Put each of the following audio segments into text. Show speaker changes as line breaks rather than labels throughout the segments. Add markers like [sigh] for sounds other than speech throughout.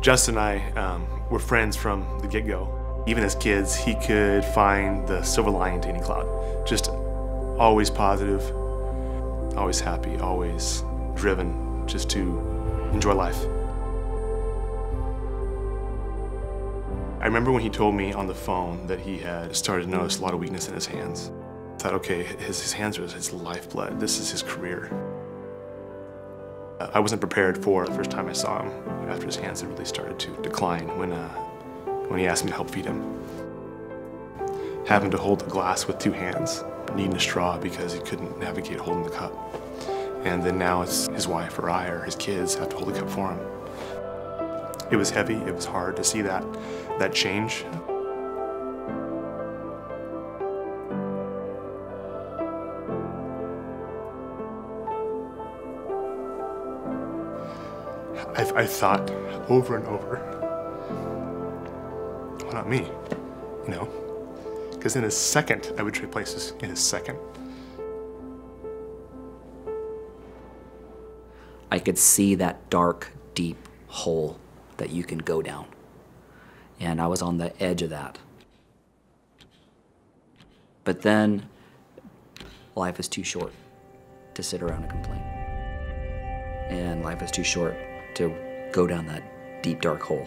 Justin and I um, were friends from the get-go. Even as kids, he could find the silver lining to any cloud. Just always positive, always happy, always driven just to enjoy life. I remember when he told me on the phone that he had started to notice a lot of weakness in his hands. I thought, okay, his, his hands are his lifeblood. This is his career. I wasn't prepared for the first time I saw him after his hands had really started to decline when, uh, when he asked me to help feed him. Having to hold the glass with two hands, needing a straw because he couldn't navigate holding the cup. And then now it's his wife or I or his kids have to hold the cup for him. It was heavy, it was hard to see that, that change. I've, I thought over and over, why not me? You know? Because in a second, I would trade places. In a second.
I could see that dark, deep hole that you can go down. And I was on the edge of that. But then, life is too short to sit around and complain. And life is too short to go down that deep, dark hole.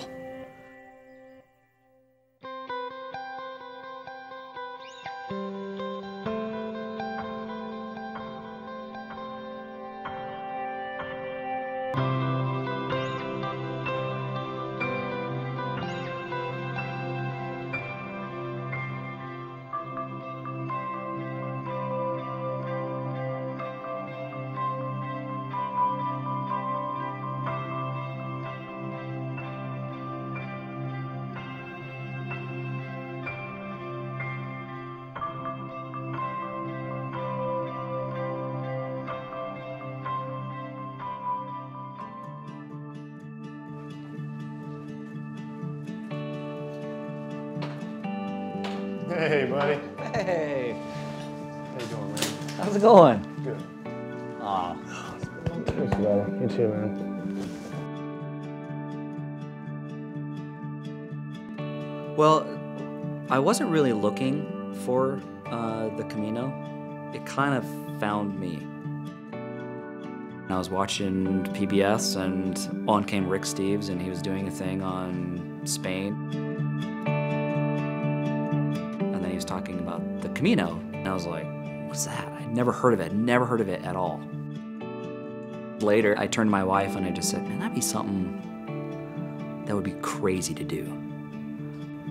Hey, buddy.
Hey,
How you doing, man?
how's it going?
Good.
Aw,
Thanks, buddy. You too, man.
Well, I wasn't really looking for uh, the Camino. It kind of found me. I was watching PBS, and on came Rick Steves, and he was doing a thing on Spain. Camino, and I was like, "What's that? I'd never heard of it. Never heard of it at all." Later, I turned to my wife and I just said, "Man, that'd be something that would be crazy to do."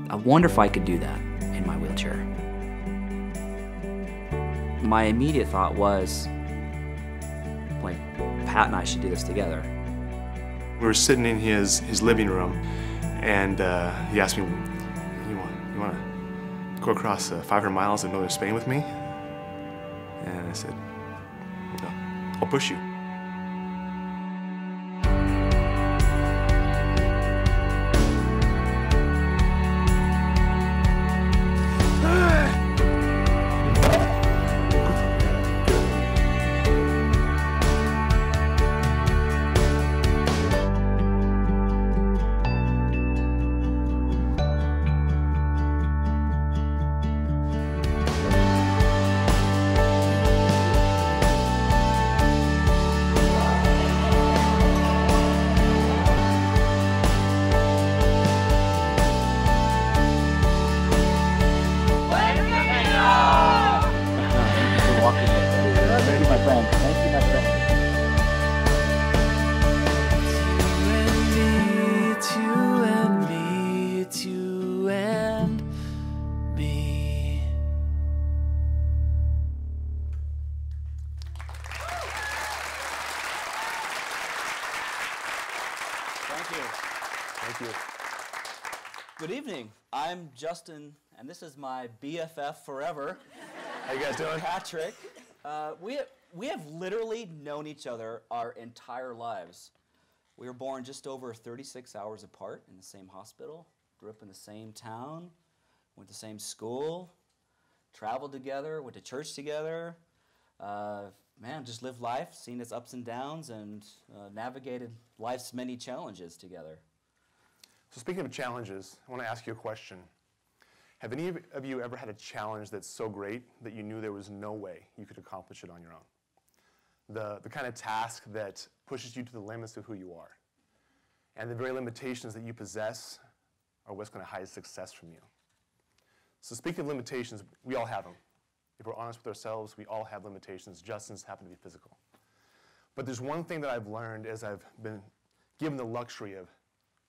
I wonder if I could do that in my wheelchair. My immediate thought was, like, Pat and I should do this together.
We were sitting in his, his living room, and uh, he asked me, "You want you want to go across uh, 500 miles of northern Spain with me?" And I said, "No, "I'll push you."
Thank you. Good evening. I'm Justin, and this is my BFF forever,
How you guys doing?
Patrick. Uh, we, we have literally known each other our entire lives. We were born just over 36 hours apart in the same hospital, grew up in the same town, went to the same school, traveled together, went to church together. Uh, man, just lived life, seen its ups and downs, and uh, navigated life's many challenges together.
So, speaking of challenges, I want to ask you a question. Have any of you ever had a challenge that's so great that you knew there was no way you could accomplish it on your own? The, the kind of task that pushes you to the limits of who you are. And the very limitations that you possess are what's going to hide success from you. So, speaking of limitations, we all have them. If we're honest with ourselves, we all have limitations. Justin's happen to be physical. But there's one thing that I've learned as I've been given the luxury of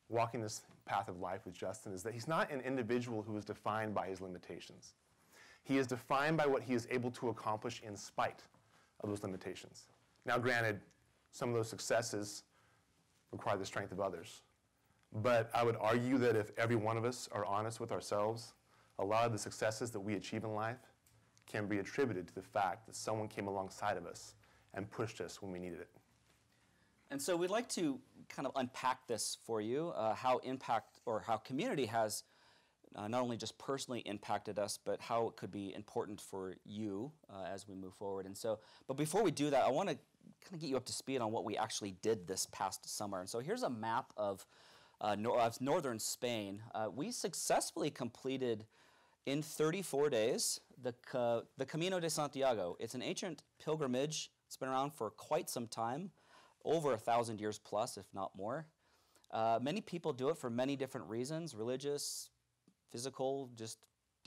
walking this path of life with Justin is that he's not an individual who is defined by his limitations. He is defined by what he is able to accomplish in spite of those limitations. Now, granted, some of those successes require the strength of others. But I would argue that if every one of us are honest with ourselves, a lot of the successes that we achieve in life can be attributed to the fact that someone came alongside of us and pushed us when we needed it.
And so we'd like to kind of unpack this for you, uh, how impact or how community has uh, not only just personally impacted us, but how it could be important for you uh, as we move forward. And so, but before we do that, I want to kind of get you up to speed on what we actually did this past summer. And so here's a map of, uh, nor- of northern Spain. Uh, we successfully completed in 34 days the, the Camino de Santiago. It's an ancient pilgrimage. It's been around for quite some time, over a thousand years plus, if not more. Uh, many people do it for many different reasons religious, physical, just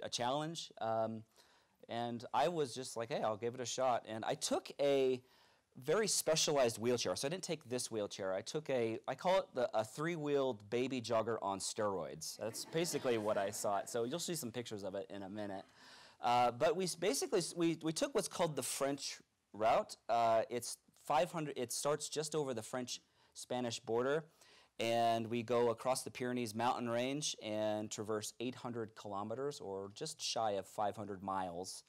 a challenge. Um, and I was just like, hey, I'll give it a shot. And I took a very specialized wheelchair. So I didn't take this wheelchair. I took a, I call it the, a three-wheeled baby jogger on steroids. That's basically what I saw it. So you'll see some pictures of it in a minute. Uh, but we basically, we, we took what's called the French route. Uh, it's 500, it starts just over the French-Spanish border. And we go across the Pyrenees mountain range and traverse 800 kilometers, or just shy of 500 miles,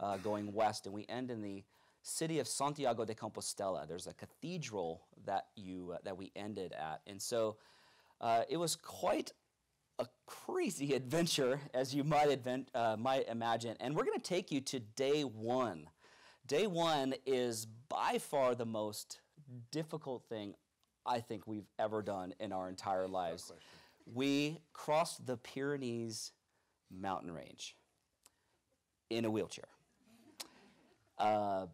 uh, going west. And we end in the city of Santiago de Compostela. There's a cathedral that you uh, that we ended at, and so uh, it was quite a crazy [laughs] adventure, as you might advent, uh, might imagine. And we're going to take you to day one. Day one is by far the most difficult thing I think we've ever done in our entire lives. We crossed the Pyrenees mountain range in a wheelchair. Uh,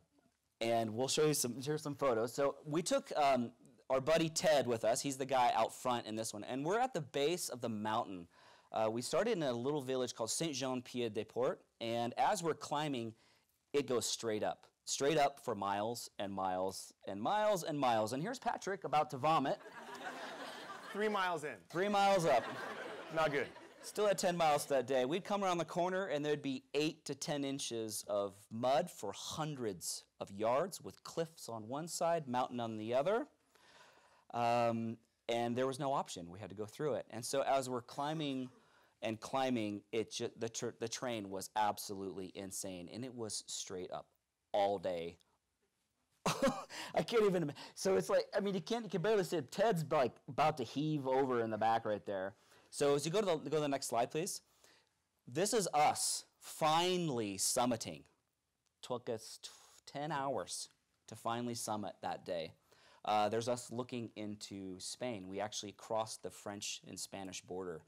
and we'll show you some, here's some photos. So we took um, our buddy Ted with us. He's the guy out front in this one. And we're at the base of the mountain. Uh, we started in a little village called Saint Jean Pied de Port. And as we're climbing, it goes straight up, straight up for miles and miles and miles and miles. And here's Patrick about to vomit.
Three miles in.
Three miles up.
Not good.
Still at 10 miles that day. We'd come around the corner and there'd be 8 to 10 inches of mud for hundreds of yards with cliffs on one side, mountain on the other. Um, and there was no option. We had to go through it. And so as we're climbing and climbing, it ju- the, tr- the train was absolutely insane. And it was straight up all day. [laughs] I can't even. So it's like I mean you can't you can barely see. Ted's like about to heave over in the back right there. So as you go to the go to the next slide, please. This is us finally summiting. Took us t- ten hours to finally summit that day. Uh, there's us looking into Spain. We actually crossed the French and Spanish border.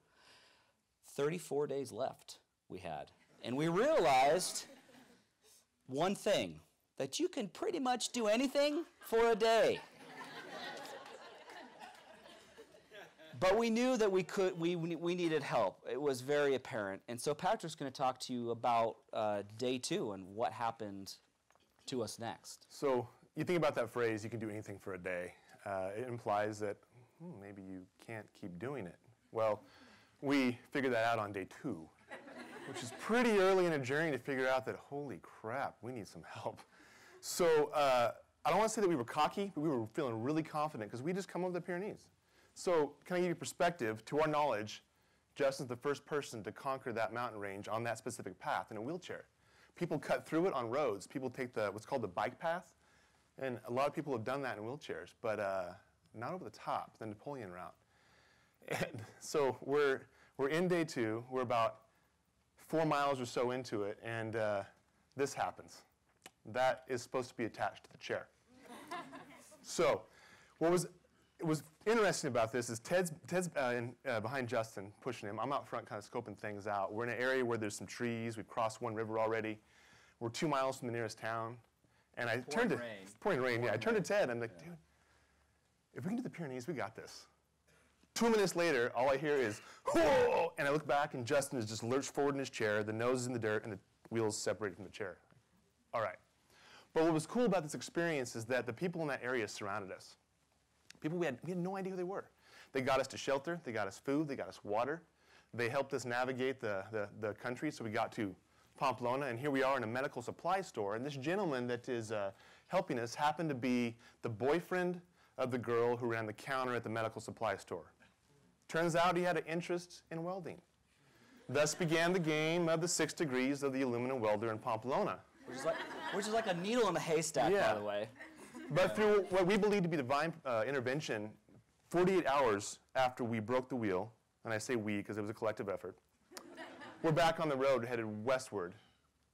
34 days left we had. And we realized one thing that you can pretty much do anything for a day. but we knew that we could we, we needed help it was very apparent and so patrick's going to talk to you about uh, day two and what happened to us next
So you think about that phrase, you can do anything for a day. Uh, it implies that hmm, maybe you can't keep doing it. Well, we figured that out on day two, which is pretty early in a journey to figure out that, holy crap, we need some help. So uh, I don't want to say that we were cocky, but we were feeling really confident because we just come over the Pyrenees. So can I give you perspective? To our knowledge, Justin's the first person to conquer that mountain range on that specific path in a wheelchair. People cut through it on roads. People take the what's called the bike path, and a lot of people have done that in wheelchairs, but uh, not over the top, the Napoleon route. And so we're we're in day two. We're about four miles or so into it, and uh, this happens. That is supposed to be attached to the chair. [laughs] so, what was was interesting about this is Ted's, Ted's uh, in, uh, behind Justin, pushing him. I'm out front, kind of scoping things out. We're in an area where there's some trees. We've crossed one river already. We're two miles from the nearest town. And I turned to
rain.
pouring rain. yeah, I turned to Ted. I'm like, dude, if we can do the Pyrenees, we got this. Two minutes later, all I hear is, whoa! And I look back, and Justin is just lurched forward in his chair. The nose is in the dirt, and the wheels separated from the chair. All right. But what was cool about this experience is that the people in that area surrounded us. People we had, we had no idea who they were. They got us to shelter, they got us food, they got us water. They helped us navigate the, the, the country, so we got to Pamplona, and here we are in a medical supply store. And this gentleman that is uh, helping us happened to be the boyfriend of the girl who ran the counter at the medical supply store. Turns out he had an interest in welding. Thus began the game of the six degrees of the aluminum welder in Pamplona.
Which is like, which is like a needle in a haystack,
Yeah.
by the way.
But through what we believe to be divine uh, intervention, 48 hours after we broke the wheel, and I say we because it was a collective effort, we're back on the road headed westward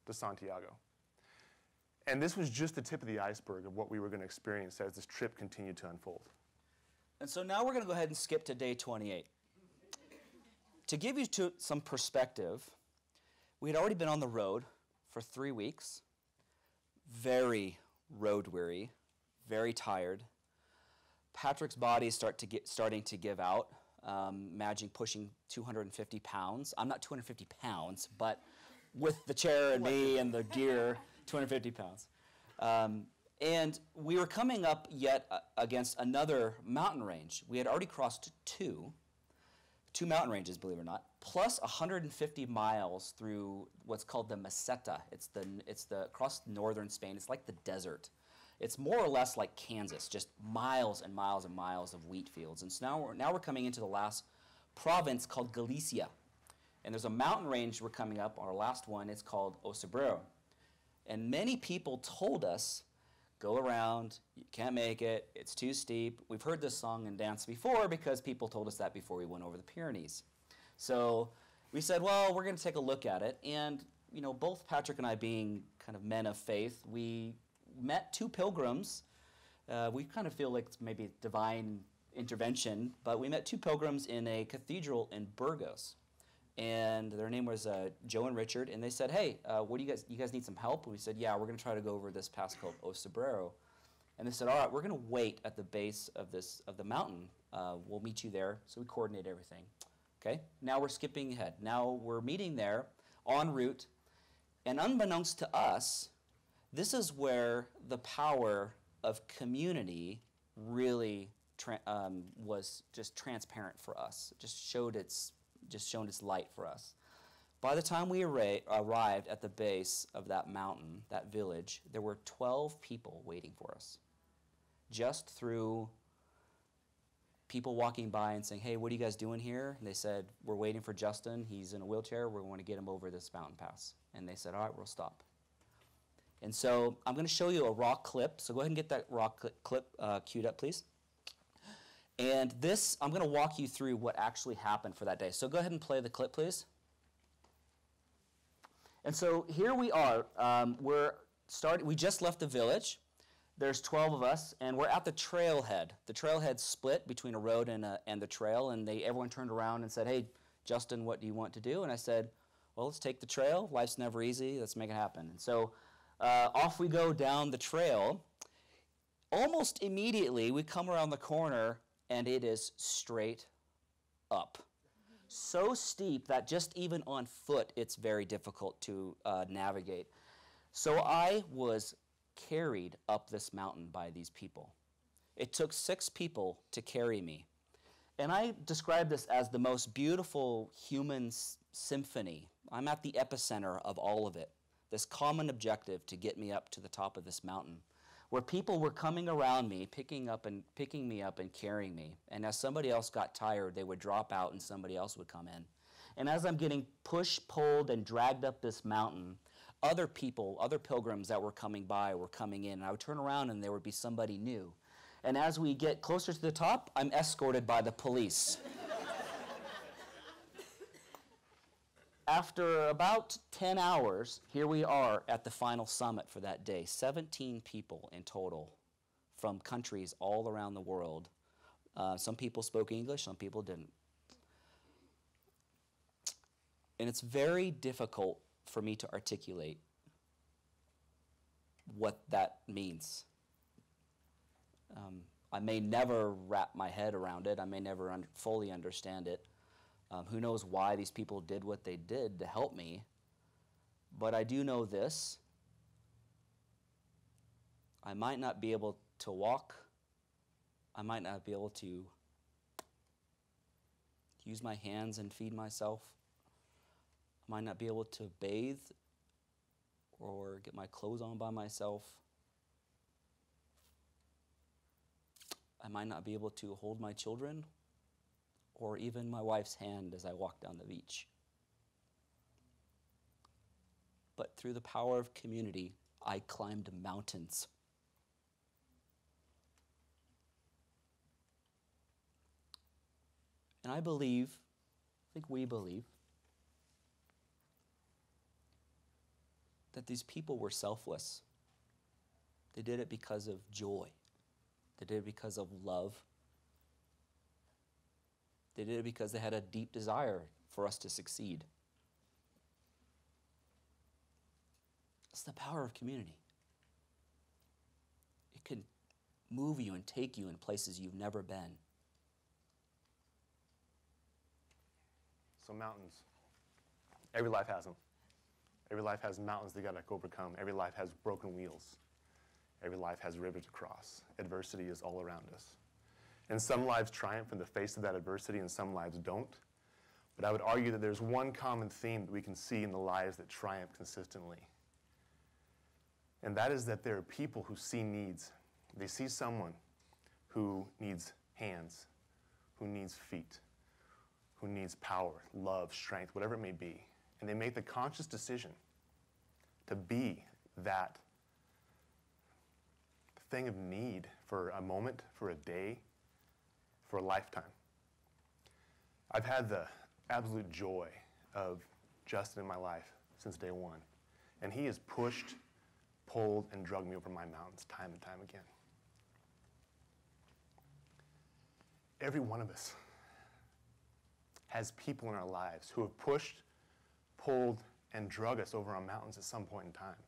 to Santiago. And this was just the tip of the iceberg of what we were going to experience as this trip continued to unfold.
And so now we're going to go ahead and skip to day 28. To give you to some perspective, we had already been on the road for three weeks, very road weary, very tired. Patrick's body start to get, starting to give out. Um, imagine pushing 250 pounds. I'm not 250 pounds, but with the chair and me and the gear, 250 pounds. Um, and we were coming up yet uh, against another mountain range. We had already crossed two, two mountain ranges, believe it or not, plus 150 miles through what's called the Meseta. It's the it's the across northern Spain. It's like the desert. It's more or less like Kansas, just miles and miles and miles of wheat fields. And so now we're now we're coming into the last province called Galicia. And there's a mountain range we're coming up, our last one, it's called O Cebreiro. And many people told us, go around, you can't make it, it's too steep. We've heard this song and dance before because people told us that before we went over the Pyrenees. So we said, well, we're going to take a look at it. And, you know, both Patrick and I being kind of men of faith, we met two pilgrims. Uh, we kind of feel like it's maybe divine intervention, but we met two pilgrims in a cathedral in Burgos and their name was uh, Joe and Richard, and they said, "Hey, uh, what do you guys? You guys need some help?" And we said, "Yeah, we're going to try to go over this pass called O Cebreiro." And they said, "All right, we're going to wait at the base of this of the mountain. Uh, we'll meet you there." So we coordinate everything. Okay. Now we're skipping ahead. Now we're meeting there en route, and unbeknownst to us, this is where the power of community really um, was just transparent for us. It just showed its just shone its light for us. By the time we arrived at the base of that mountain, that village, there were 12 people waiting for us. Just through people walking by and saying, Hey, what are you guys doing here? And they said, We're waiting for Justin. He's in a wheelchair. We want to get him over this mountain pass. And they said, All right, we'll stop. And so I'm going to show you a raw clip. So go ahead and get that raw cli- clip uh, queued up, please. And this, I'm going to walk you through what actually happened for that day. So go ahead and play the clip, please. And so here we are. Um, we're started. We just left the village. There's 12 of us, and we're at the trailhead. The trailhead split between a road and, a, and the trail, and they everyone turned around and said, "Hey, Justin, what do you want to do?" And I said, "Well, let's take the trail. Life's never easy. Let's make it happen." And so uh, off we go down the trail. Almost immediately, we come around the corner, and it is straight up so steep that just even on foot it's very difficult to uh, navigate. So I was carried up this mountain by these people. It took six people to carry me. And I describe this as the most beautiful human symphony. I'm at the epicenter of all of it. This common objective to get me up to the top of this mountain where people were coming around me, picking up and picking me up and carrying me. And as somebody else got tired, they would drop out and somebody else would come in. And as I'm getting pushed, pulled, and dragged up this mountain, other people, other pilgrims that were coming by were coming in. And I would turn around and there would be somebody new. And as we get closer to the top, I'm escorted by the police. After about 10 hours, here we are at the final summit for that day. 17 people in total from countries all around the world Uh, some people spoke English, some people didn't. And it's very difficult for me to articulate what that means. Um, I may never wrap my head around it, I may never un- fully understand it. Um, who knows why these people did what they did to help me? But I do know this I might not be able to walk, I might not be able to use my hands and feed myself, I might not be able to bathe or get my clothes on by myself. I might not be able to hold my children or even my wife's hand as I walk down the beach. But through the power of community, I climbed mountains. And I believe, I think we believe, that these people were selfless. They did it because of joy, they did it because of love. They did it because they had a deep desire for us to succeed. It's the power of community. It can move you and take you in places you've never been.
So mountains. Every life has them. Every life has mountains they gotta overcome. Every life has broken wheels. Every life has rivers to cross. Adversity is all around us. And some lives triumph in the face of that adversity, and some lives don't. But I would argue that there's one common theme that we can see in the lives that triumph consistently. And that is that there are people who see needs. They see someone who needs hands, who needs feet, who needs power, love, strength, whatever it may be. And they make the conscious decision to be that thing of need for a moment, for a day, for a lifetime. I've had the absolute joy of Justin in my life since day one. And he has pushed, pulled, and drugged me over my mountains time and time again. Every one of us has people in our lives who have pushed, pulled, and drug us over our mountains at some point in time.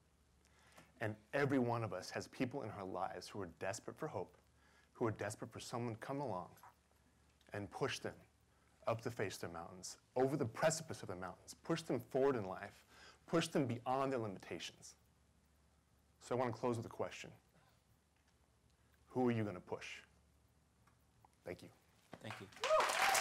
And every one of us has people in our lives who are desperate for hope, who are desperate for someone to come along and push them up the face of their mountains, over the precipice of the mountains, push them forward in life, push them beyond their limitations. So I want to close with a question Who are you going to push? Thank you.
Thank you.
Thank you.